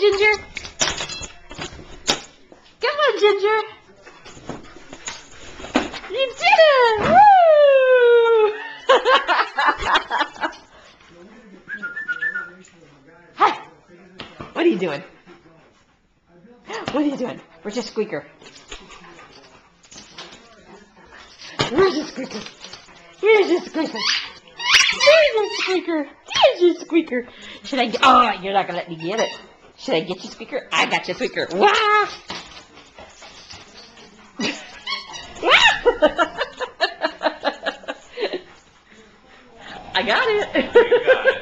Ginger. Come on, Ginger. You did it! Woo! Hi. What are you doing? What are you doing? Where's your squeaker? Where's your squeaker? Where's your squeaker? Where's your squeaker? Where's your squeaker? Should I oh, you're not gonna let me get it. Should I get your squeaker? I got your squeaker. Wah! I got it.